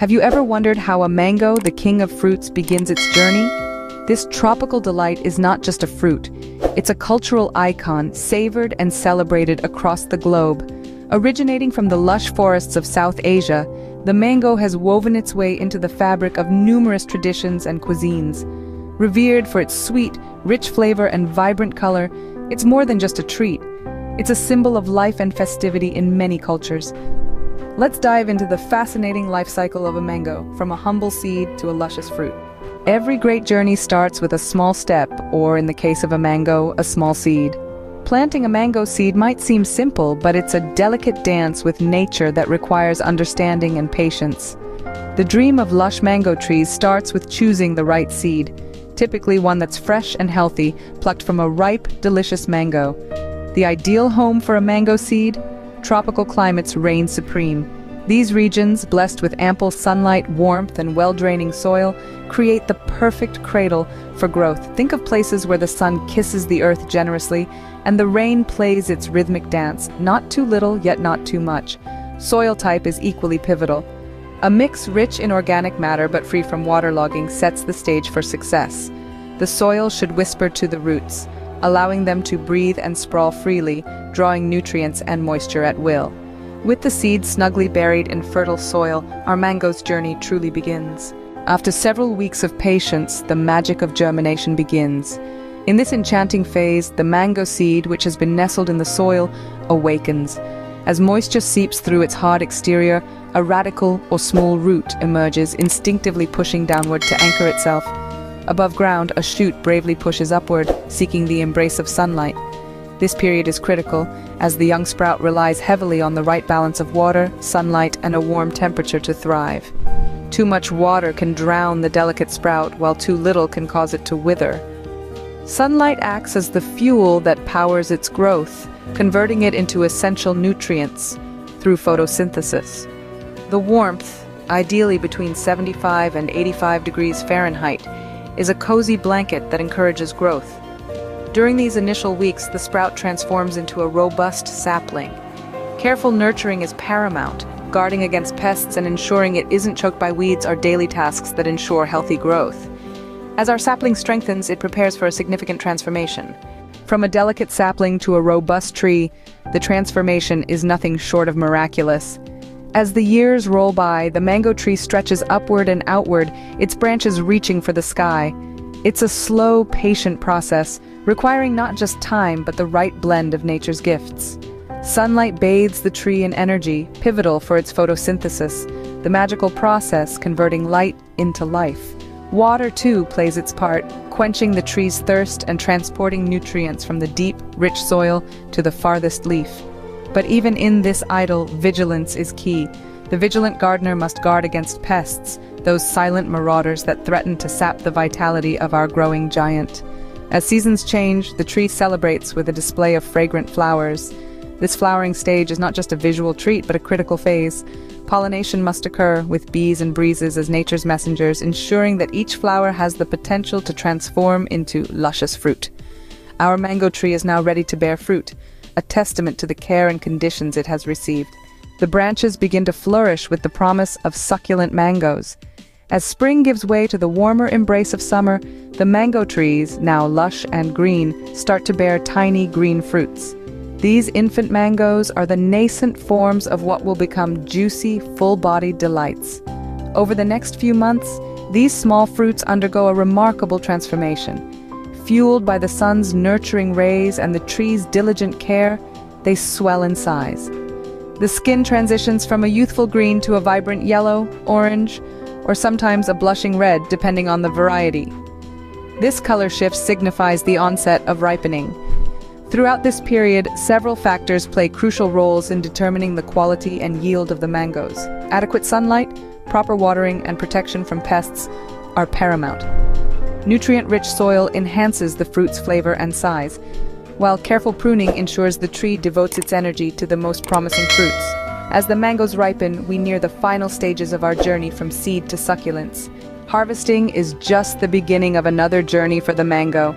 Have you ever wondered how a mango, the king of fruits, begins its journey? This tropical delight is not just a fruit. It's a cultural icon, savored and celebrated across the globe. Originating from the lush forests of South Asia, the mango has woven its way into the fabric of numerous traditions and cuisines. Revered for its sweet, rich flavor and vibrant color, it's more than just a treat. It's a symbol of life and festivity in many cultures. Let's dive into the fascinating life cycle of a mango, from a humble seed to a luscious fruit. Every great journey starts with a small step, or in the case of a mango, a small seed. Planting a mango seed might seem simple, but it's a delicate dance with nature that requires understanding and patience. The dream of lush mango trees starts with choosing the right seed, typically one that's fresh and healthy, plucked from a ripe, delicious mango. The ideal home for a mango seed? Tropical climates reign supreme. These regions, blessed with ample sunlight, warmth, and well-draining soil, create the perfect cradle for growth. Think of places where the sun kisses the earth generously, and the rain plays its rhythmic dance, not too little, yet not too much. Soil type is equally pivotal. A mix rich in organic matter but free from waterlogging sets the stage for success. The soil should whisper to the roots, allowing them to breathe and sprawl freely, drawing nutrients and moisture at will. With the seeds snugly buried in fertile soil, our mango's journey truly begins. After several weeks of patience, the magic of germination begins. In this enchanting phase, the mango seed, which has been nestled in the soil, awakens. As moisture seeps through its hard exterior, a radicle or small root emerges, instinctively pushing downward to anchor itself. Above ground, a shoot bravely pushes upward, seeking the embrace of sunlight. This period is critical, as the young sprout relies heavily on the right balance of water, sunlight, and a warm temperature to thrive. Too much water can drown the delicate sprout, while too little can cause it to wither. Sunlight acts as the fuel that powers its growth, converting it into essential nutrients through photosynthesis. The warmth, ideally between 75 and 85 degrees Fahrenheit, is a cozy blanket that encourages growth. During these initial weeks, the sprout transforms into a robust sapling. Careful nurturing is paramount. Guarding against pests and ensuring it isn't choked by weeds are daily tasks that ensure healthy growth. As our sapling strengthens, it prepares for a significant transformation. From a delicate sapling to a robust tree, the transformation is nothing short of miraculous. As the years roll by, the mango tree stretches upward and outward, its branches reaching for the sky. It's a slow, patient process, requiring not just time but the right blend of nature's gifts. Sunlight bathes the tree in energy, pivotal for its photosynthesis, the magical process converting light into life. Water, too, plays its part, quenching the tree's thirst and transporting nutrients from the deep, rich soil to the farthest leaf. But even in this idyll, vigilance is key. The vigilant gardener must guard against pests, those silent marauders that threaten to sap the vitality of our growing giant. As seasons change, the tree celebrates with a display of fragrant flowers. This flowering stage is not just a visual treat, but a critical phase. Pollination must occur, with bees and breezes as nature's messengers, ensuring that each flower has the potential to transform into luscious fruit. Our mango tree is now ready to bear fruit, a testament to the care and conditions it has received. The branches begin to flourish with the promise of succulent mangoes. As spring gives way to the warmer embrace of summer, the mango trees, now lush and green, start to bear tiny green fruits. These infant mangoes are the nascent forms of what will become juicy, full-bodied delights. Over the next few months, these small fruits undergo a remarkable transformation. Fueled by the sun's nurturing rays and the tree's diligent care, they swell in size. The skin transitions from a youthful green to a vibrant yellow, orange, or sometimes a blushing red depending on the variety. This color shift signifies the onset of ripening. Throughout this period, several factors play crucial roles in determining the quality and yield of the mangoes. Adequate sunlight, proper watering, and protection from pests are paramount. Nutrient-rich soil enhances the fruit's flavor and size, while careful pruning ensures the tree devotes its energy to the most promising fruits. As the mangoes ripen, we near the final stages of our journey from seed to succulence. Harvesting is just the beginning of another journey for the mango.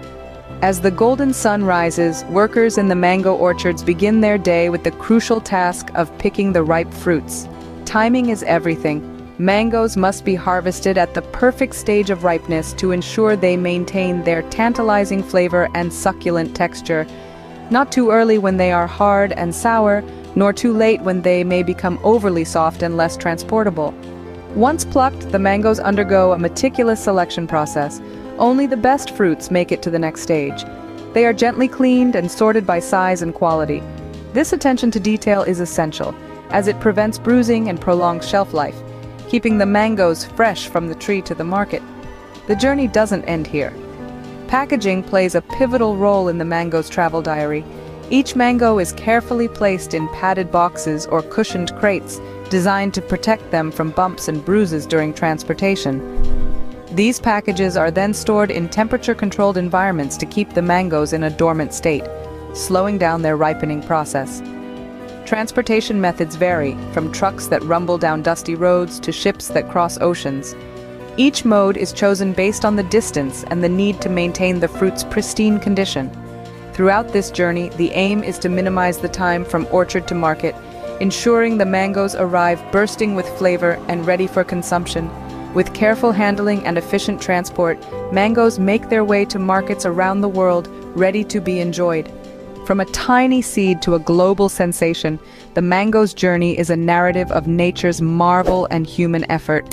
As the golden sun rises, workers in the mango orchards begin their day with the crucial task of picking the ripe fruits. Timing is everything. Mangoes must be harvested at the perfect stage of ripeness to ensure they maintain their tantalizing flavor and succulent texture. Not too early when they are hard and sour, nor too late when they may become overly soft and less transportable. Once plucked, the mangoes undergo a meticulous selection process. Only the best fruits make it to the next stage. They are gently cleaned and sorted by size and quality. This attention to detail is essential, as it prevents bruising and prolongs shelf life keeping the mangoes fresh from the tree to the market. The journey doesn't end here. Packaging plays a pivotal role in the mango's travel diary. Each mango is carefully placed in padded boxes or cushioned crates designed to protect them from bumps and bruises during transportation. These packages are then stored in temperature-controlled environments to keep the mangoes in a dormant state, slowing down their ripening process. Transportation methods vary, from trucks that rumble down dusty roads to ships that cross oceans. Each mode is chosen based on the distance and the need to maintain the fruit's pristine condition. Throughout this journey, the aim is to minimize the time from orchard to market, ensuring the mangoes arrive bursting with flavor and ready for consumption. With careful handling and efficient transport, mangoes make their way to markets around the world, ready to be enjoyed. From a tiny seed to a global sensation, the mango's journey is a narrative of nature's marvel and human effort.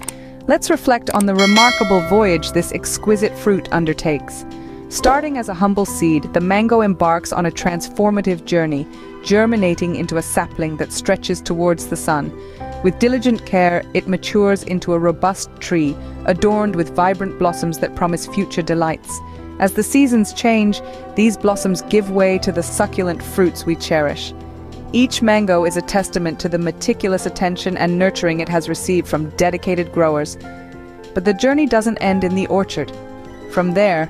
Let's reflect on the remarkable voyage this exquisite fruit undertakes. Starting as a humble seed, the mango embarks on a transformative journey, germinating into a sapling that stretches towards the sun. With diligent care, it matures into a robust tree, adorned with vibrant blossoms that promise future delights. As the seasons change, these blossoms give way to the succulent fruits we cherish. Each mango is a testament to the meticulous attention and nurturing it has received from dedicated growers. But the journey doesn't end in the orchard. From there,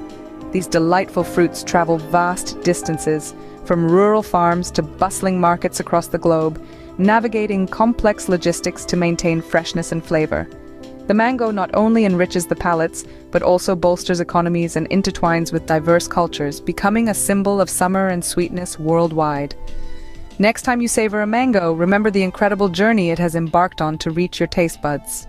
these delightful fruits travel vast distances, from rural farms to bustling markets across the globe, navigating complex logistics to maintain freshness and flavor. The mango not only enriches the palates, but also bolsters economies and intertwines with diverse cultures, becoming a symbol of summer and sweetness worldwide. Next time you savor a mango, remember the incredible journey it has embarked on to reach your taste buds.